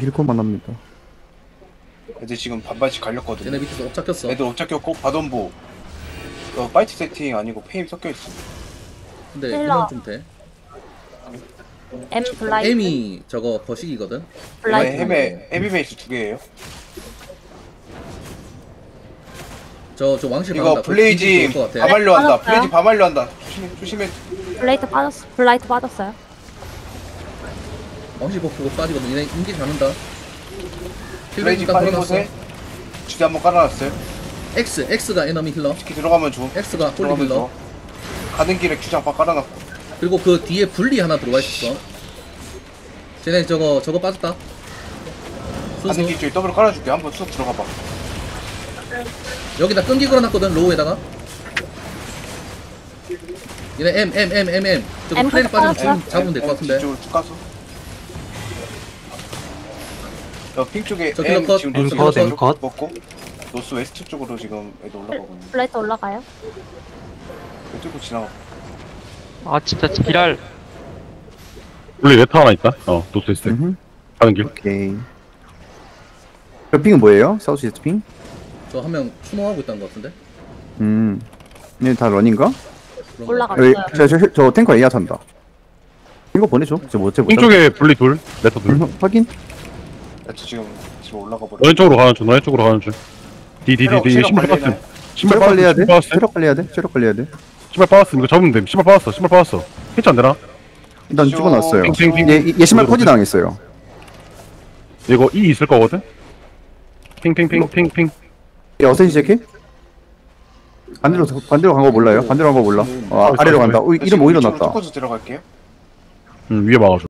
힐코만 합니다. 애들 지금 반반씩 갈렸거든요. 얘네 밑에서 업 잡혔어. 애들 옷 잡혔고 바돈보 어, 파이트 세팅 아니고 페임 섞여 있어. 근데 힐러. 이건 좀 돼. M 블라이트 M이 저거 거식이거든. 이번에 블라이트 헤메 헤비메이스 두 개예요. 저 저 왕실 이거 박는다. 블레이징 그거 좋을 것 같아. 바말로 한다. 빠졌어요? 블레이징 바말로 한다. 조심해 조심해. 블레이트 빠졌어 블라이트 빠졌어요 왕실 버프고 빠지거든. 얘네 인기 잡는다. 들어갔어. 곳에 주디 한번 깔아놨어요. X X가 에너미 힐러. 특히 들어가면 좋은. X가 홀리 들어가면 힐러. 좋아. 가는 길에 규장파 깔아놨고. 그리고 그 뒤에 분리 하나 들어와 있었어. 쟤네 저거 저거 빠졌다. 순수 가는 길 쪽에 더블 깔아줄게. 한번 쑥 들어가봐. 여기다 끈기 걸어놨거든 로우에다가. 얘네 M M M M M 저거 M 플레이 빠지면? 지금 잡으면 될 것 같은데. 쭉 가서. 여핑 쪽에 저 M 킬러 컷. 지금 M 노스 컷, 웨스트 M 쪽 컷. 먹고 노스 웨스트 쪽으로 지금 애들 올라가거든요. 블라이트 올라가요 뚫고 지나가. 아 진짜 지랄 원래 레터 하나 있다. 어, 노스웨스트. 음, 가는 길. 오케이. 저 핑은 뭐예요? 사우스 이스트 핑? 저 한 명 추노하고 있다는 것 같은데. 음. 얘네 다 런인가? 그런 거. 올라갔어요 여기, 저, 저, 저 탱커 에이아 탄다. 이거 보내줘. 저 뭐, 저 뭐. 왼쪽에 분리 둘, 레터 둘. 음, 확인? 애들 지금 지금 올라가 버려. 너희 쪽으로 가는 중, 너희 쪽으로 가는 중. 디디디디 체력 신발. 빠졌음. 신발 체력 관리해야 돼? 체력 관리해야 돼? 체력 관리해야 돼? 신발 빠졌음. 이거 잡으면 돼. 신발 빠졌어. 신발 빠졌어. 캐치 안 되나? 일단 쇼. 집어놨어요. 핑핑핑. 얘, 얘 신발 포지 당했어요. 이거 E 있을 거거든? 핑핑핑핑핑. 얘 어센 시작해? 반대로, 반대로 간 거 몰라요? 반대로 간 거 몰라. 어, 아, 아래로 간다. 어, 이름 오히려 이쪽으로 낫다. 뚫고서 들어갈게요. 응, 위에 막아줘.